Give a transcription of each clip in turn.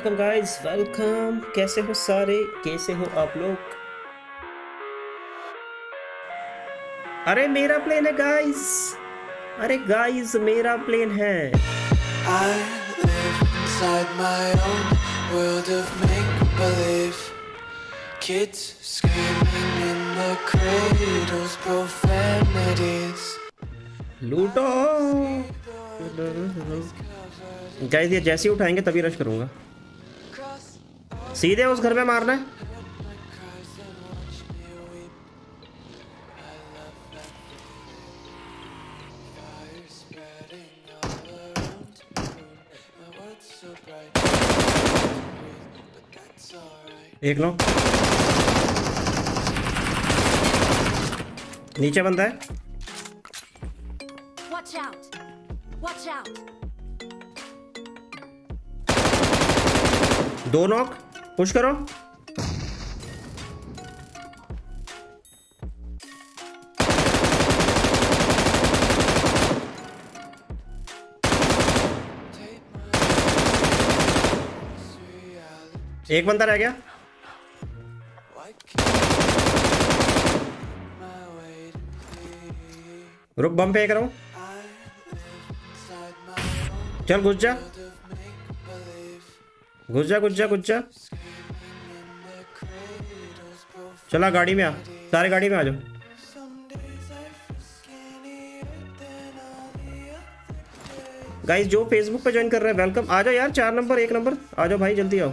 Welcome guys welcome कैसे हो सारे? कैसे हो आप लोग? अरे मेरा प्लेन है गाइस अरे गाइस मेरा प्लेन है। लूटो। गाइस ये जैसे ही उठाएँगे तभी रश करूँगा। सीधे उस घर में मारना है एक लो नीचे बंदा है Watch out. Watch out. दो नॉक पुश करो। एक बंदा रह गया। रुक, बम पे करो। चल गुजा गुजा गुजा गुजा चला गाड़ी में आ। सारे गाड़ी में आ जाओ. गाइस जो फेसबुक पे ज्वाइन कर रहे हैं वेलकम आ जाओ यार चार नंबर एक नंबर आ जाओ भाई जल्दी आओ।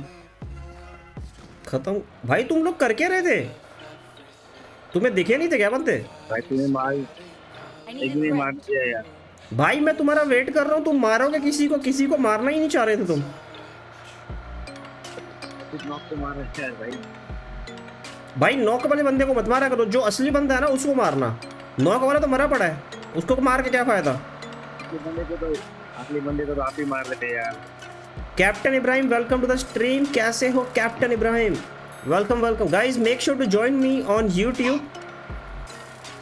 खत्म। भाई तुम लोग कर क्या रहे थे? तुम्हें दिखे नहीं थे क्या बनते भाई तुम्हें मार मार दिया यार। भाई मैं तुम्हारा वेट कर रहा हूँ तुम मारोगे किसी को? किसी को मारना ही नहीं चाह रहे थे तुम। भाई नॉक वाले बंदे को मत मारा करो। जो असली बंदा है ना उसको मारना। नॉक वाला तो मरा पड़ा है। उसको मार के क्या फ़ायदा? असली बंदे को तो असली बंदे को तो आप ही मार रहे यार। Captain Ibrahim welcome to the stream कैसे हो captain Ibrahim welcome welcome guys make sure to join me on YouTube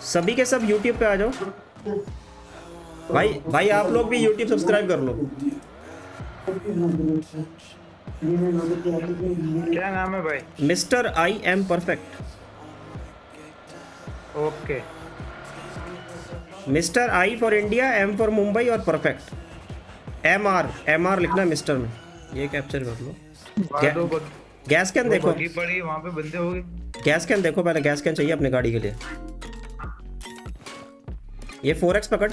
सभी के सब यूट्यूब पे आ जाओ। भाई भाई आप लोग भी यूट्यूब सब्सक्राइब कर लो। क्या नाम है भाई? Mister I M perfect. Okay. Mister I for India M for Mumbai और perfect. M R M R लिखना मिस्टर में। ये कैप्चर कर लो। गैस कैन देखो। पड़ी वहाँ पे बंदे हो गए। गैस कैन देखो पहले गैस कैन चाहिए अपनी गाड़ी के लिए। ये फोर एक्स पकड़।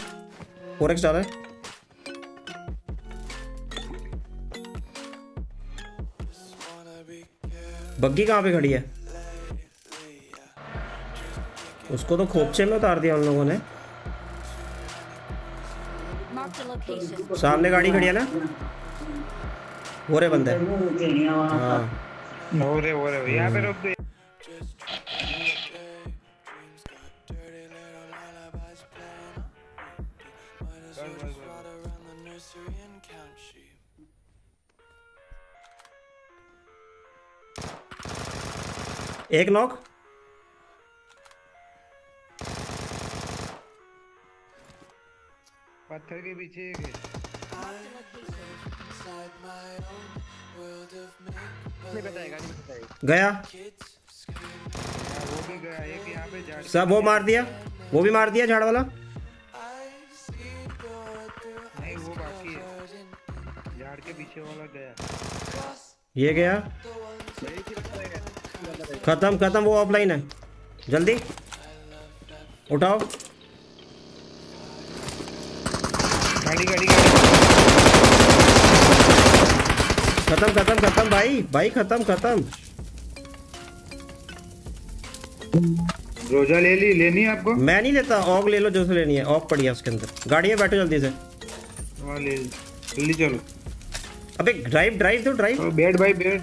फोर एक्स डाला। है बग्गी कहाँ पे खड़ी है? उसको तो खोपचे में उतार दिया उन लोगों ने. सामने गाड़ी खड़ी है ना? हो रहे बंदे। हाँ। हो रहे हो रहे यहाँ पे रोक दो एक नॉक। पत्थर के पीछे गया। वो सब वो मार दिया। वो भी मार दिया झाड़ वाला। झाड़ के पीछे वाला गया। ये गया। खत्म खत्म वो ऑफलाइन है। जल्दी। उठाओ। गाड़ी गाड़ी गाड़ी। खत्म खत्म खत्म भाई। भाई खत्म खत्म। रोजा ले ली लेनी है आपको? मैं नहीं लेता ऑग ले लो जो से लेनी है। ऑग पड़ी है उसके अंदर। गाड़ी में बैठो जल्दी से। हाँ ले जल्दी चलो। अबे ड्राइव ड्राइव दो ड्राइव ओ, बैठ भाई बैठ।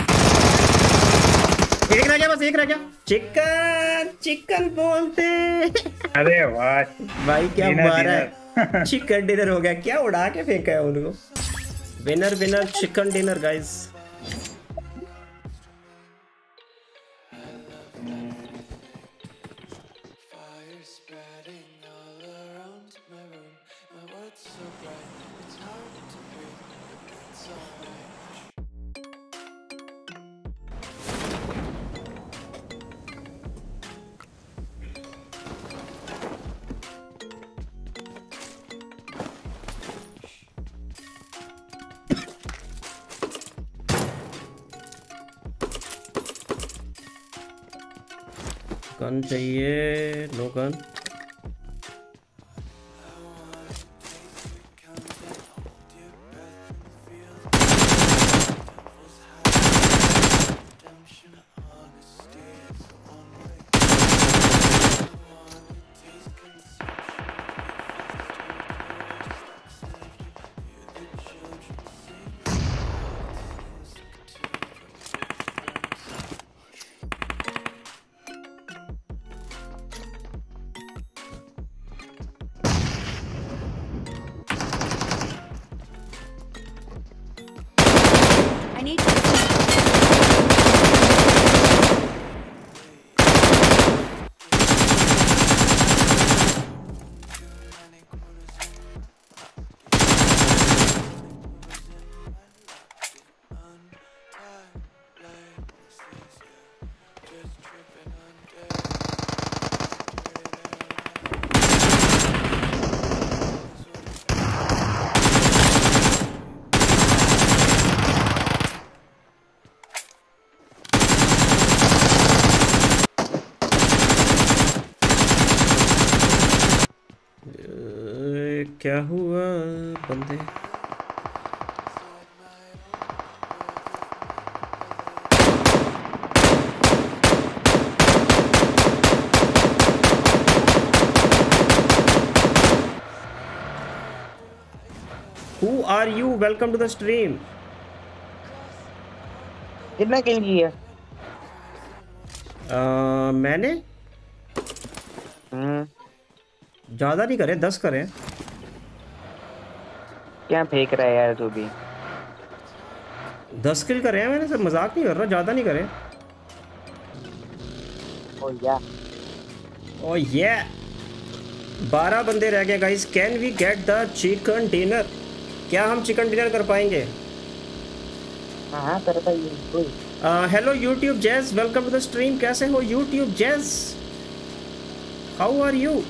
believe. Kids बस एक रह गया। चिकन चिकन बोलते। अरे वाह भाई क्या मारा है? चिकन डिनर हो गया क्या उड़ा के फेंका है उनको? Winner winner chicken dinner guys gun चाहिए नो गन I need क्या हुआ बंदे? Who are you? Welcome to the stream. कितना किल किया? अ, मैंने? हम्म। ज़्यादा नहीं करे दस करे। क्या फेंक रहा है यार तू भी? दस किल करे हैं मैंने सर मज़ाक नहीं कर रहा ज़्यादा नहीं करे। ओ या। ओ ये। बारह बंदे रह गए guys can we get the chicken dinner क्या हम चिकन डिनर कर पाएँगे? हाँ hello YouTube jazz welcome to the stream कैसे हो YouTube jazz how are you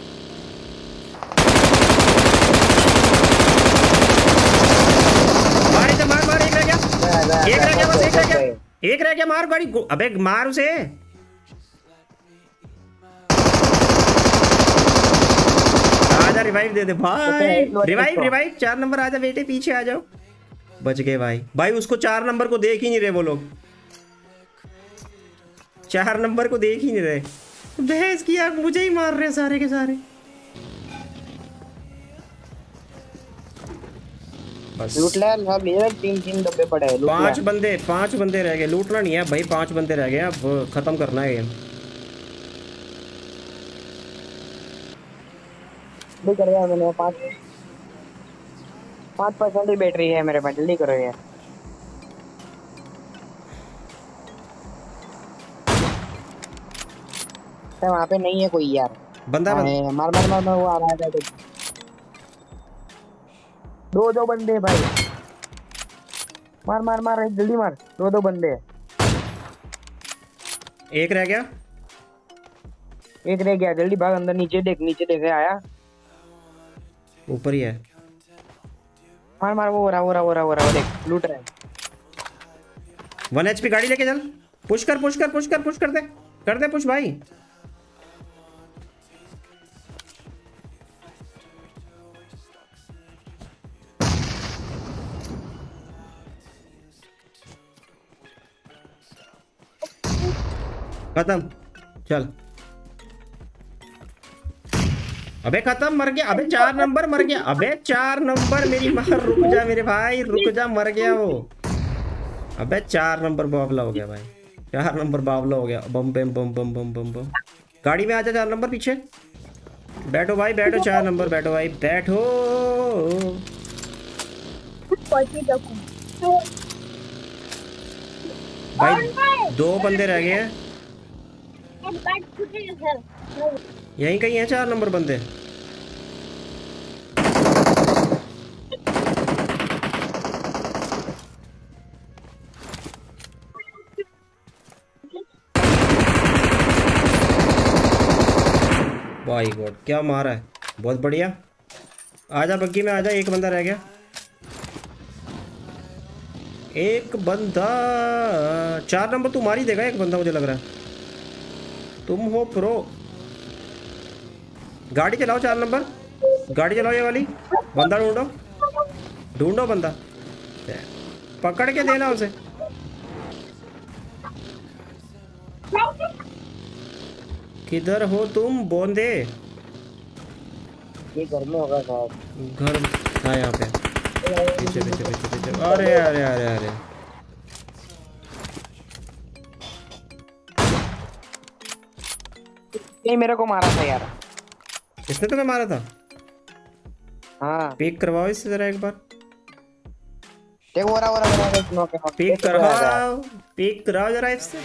मार इधर, मार मार एक रह गया एक रह गया बस एक रह गया। एक रह गया मार गाड़ी अबे मार उसे। आजा रिवाइव दे दे भाई। रिवाइव रिवाइव चार नंबर आजा बेटे पीछे आ जाओ। बच गए भाई। भाई उसको चार नंबर को देख ही नहीं रहे वो लोग। चार नंबर को देख ही नहीं रहे। भैंस की आग मुझे ही मार रहे सारे के सारे। बस। लूट ले सब ले तीन तीन डब्बे पड़े हैं पाँच बंदे पाँच बंदे रह गए लूटना नहीं है भाई पाँच बंदे रह गए अब खत्म करना है जल्दी करो यार मैंने पाँच पाँच परसेंट ही बैटरी है मेरे पास जल्दी करो यार। वहाँ पे नहीं है कोई यार। बंदा हाँ, मार मार मार मार वो आ रहा है। दो दो बंदे भाई। मार मार मार जल्दी मार। दो दो बंदे। एक रह गया। एक रह गया जल्दी भाग अंदर नीचे देख नीचे देखे आया। ऊपर ही है। मार मार वो रहा हो रहा हो रहा हो रहा देख लूट रहा है। वन एचपी गाड़ी लेके चल। पुश कर पुश कर पुश कर पुश कर दे। कर दे पुश भाई। खत्म। चल। अबे खत्म मर गया। अबे चार नंबर मर गया। अबे चार नंबर मेरी माँ रुक जा मेरे भाई रुक जा मर गया वो। अबे चार नंबर बॉबला हो गया भाई। चार नंबर बावला हो गया। बम बम बम बम बम बम बम। गाड़ी में आजा चार नंबर पीछे। बैठो भाई बैठो चार नंबर बैठो भाई बैठो। भाई दो बंदे रह गए हैं। यहीं कहीं है चार नंबर बंदे। भाई गॉड, क्या मारा है? बहुत बढ़िया। आजा बग्गी में, आजा, एक बंदा रह गया। एक बंदा, चार नंबर तू मार ही देगा, एक बंदा मुझे लग रहा है। तुम हो प्रो। गाड़ी चलाओ चार नंबर। गाड़ी चलाओ ये वाली। बंदा ढूंढो। ढूंढो बंदा। पकड़ के देना उसे। किधर हो तुम बोंदे? ये घर में होगा शायद घर हाँ यहाँ पे। पीछे पीछे पीछे पीछे। अरे अरे अरे अरे। ये मेरे को मारा था यार किसने तुम्हें मारा था हाँ पिक करवाओ इससे जरा एक बार देखो वो रहा वो रहा वो रहा, पिक। करवाओ पिक कराओ जरा इससे